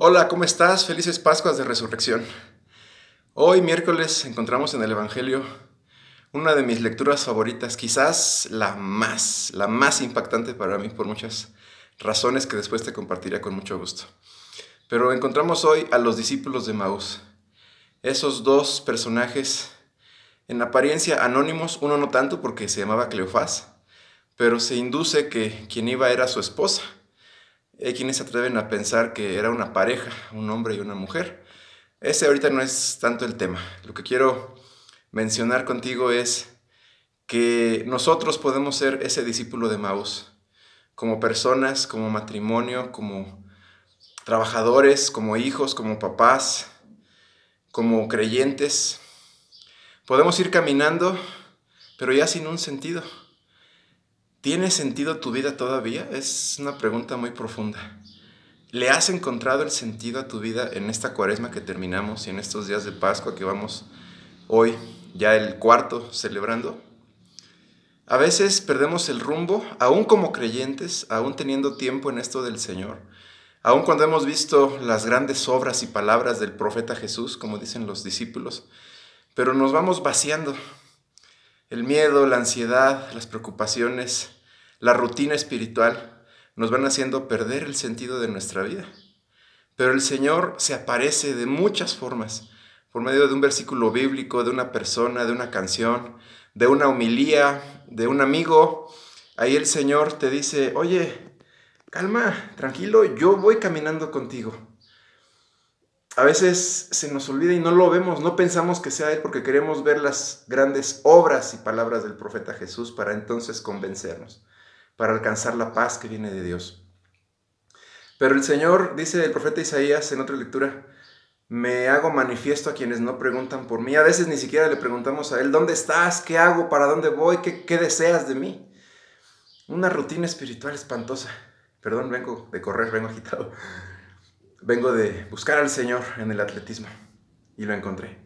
Hola, ¿cómo estás? Felices Pascuas de Resurrección. Hoy miércoles encontramos en el Evangelio una de mis lecturas favoritas, quizás la más, la más impactante para mí por muchas razones que después te compartiré con mucho gusto. Pero encontramos hoy a los discípulos de Maús, esos dos personajes en apariencia anónimos, uno no tanto porque se llamaba Cleofás, pero se induce que quien iba era su esposa hay quienes se atreven a pensar que era una pareja, un hombre y una mujer. Ese ahorita no es tanto el tema. Lo que quiero mencionar contigo es que nosotros podemos ser ese discípulo de Maús, como personas, como matrimonio, como trabajadores, como hijos, como papás, como creyentes. Podemos ir caminando, pero ya sin un sentido. ¿Tiene sentido tu vida todavía? Es una pregunta muy profunda. ¿Le has encontrado el sentido a tu vida en esta cuaresma que terminamos y en estos días de Pascua que vamos hoy, ya el cuarto, celebrando? A veces perdemos el rumbo, aún como creyentes, aún teniendo tiempo en esto del Señor, aún cuando hemos visto las grandes obras y palabras del profeta Jesús, como dicen los discípulos, pero nos vamos vaciando, el miedo, la ansiedad, las preocupaciones, la rutina espiritual nos van haciendo perder el sentido de nuestra vida. Pero el Señor se aparece de muchas formas, por medio de un versículo bíblico, de una persona, de una canción, de una homilía, de un amigo. Ahí el Señor te dice, oye, calma, tranquilo, yo voy caminando contigo a veces se nos olvida y no lo vemos, no pensamos que sea Él porque queremos ver las grandes obras y palabras del profeta Jesús para entonces convencernos, para alcanzar la paz que viene de Dios. Pero el Señor, dice el profeta Isaías en otra lectura, me hago manifiesto a quienes no preguntan por mí. A veces ni siquiera le preguntamos a Él, ¿dónde estás? ¿Qué hago? ¿Para dónde voy? ¿Qué, deseas de mí? Una rutina espiritual espantosa. Perdón, vengo de correr, vengo agitado vengo de buscar al Señor en el atletismo y lo encontré.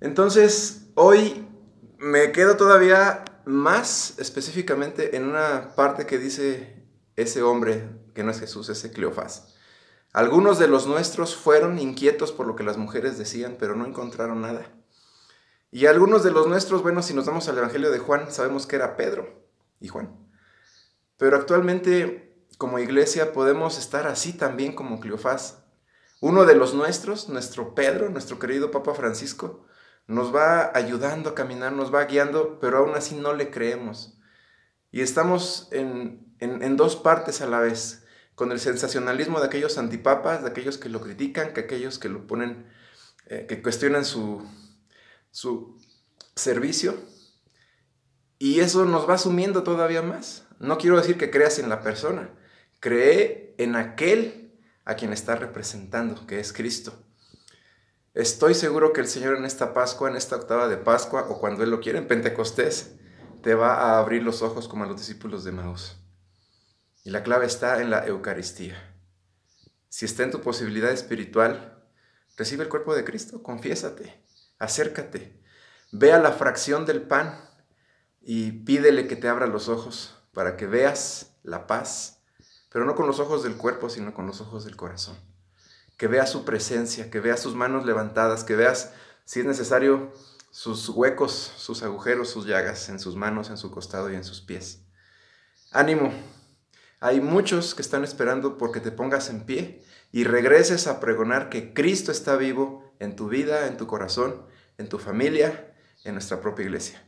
Entonces, hoy me quedo todavía más específicamente en una parte que dice ese hombre que no es Jesús, ese Cleofás. Algunos de los nuestros fueron inquietos por lo que las mujeres decían, pero no encontraron nada. Y algunos de los nuestros, bueno, si nos vamos al Evangelio de Juan, sabemos que era Pedro y Juan. Pero actualmente como iglesia podemos estar así también como Cleofás. Uno de los nuestros, nuestro Pedro, nuestro querido Papa Francisco, nos va ayudando a caminar, nos va guiando, pero aún así no le creemos. Y estamos en, dos partes a la vez, con el sensacionalismo de aquellos antipapas, de aquellos que lo critican, que aquellos que lo ponen, eh, que cuestionan su, su servicio. Y eso nos va sumiendo todavía más. No quiero decir que creas en la persona, Cree en aquel a quien está representando, que es Cristo. Estoy seguro que el Señor en esta Pascua, en esta octava de Pascua, o cuando Él lo quiere, en Pentecostés, te va a abrir los ojos como a los discípulos de Maús. Y la clave está en la Eucaristía. Si está en tu posibilidad espiritual, recibe el cuerpo de Cristo, confiésate, acércate, ve a la fracción del pan y pídele que te abra los ojos para que veas la paz pero no con los ojos del cuerpo, sino con los ojos del corazón. Que veas su presencia, que veas sus manos levantadas, que veas, si es necesario, sus huecos, sus agujeros, sus llagas en sus manos, en su costado y en sus pies. Ánimo, hay muchos que están esperando porque te pongas en pie y regreses a pregonar que Cristo está vivo en tu vida, en tu corazón, en tu familia, en nuestra propia iglesia.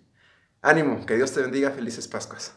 Ánimo, que Dios te bendiga, felices Pascuas.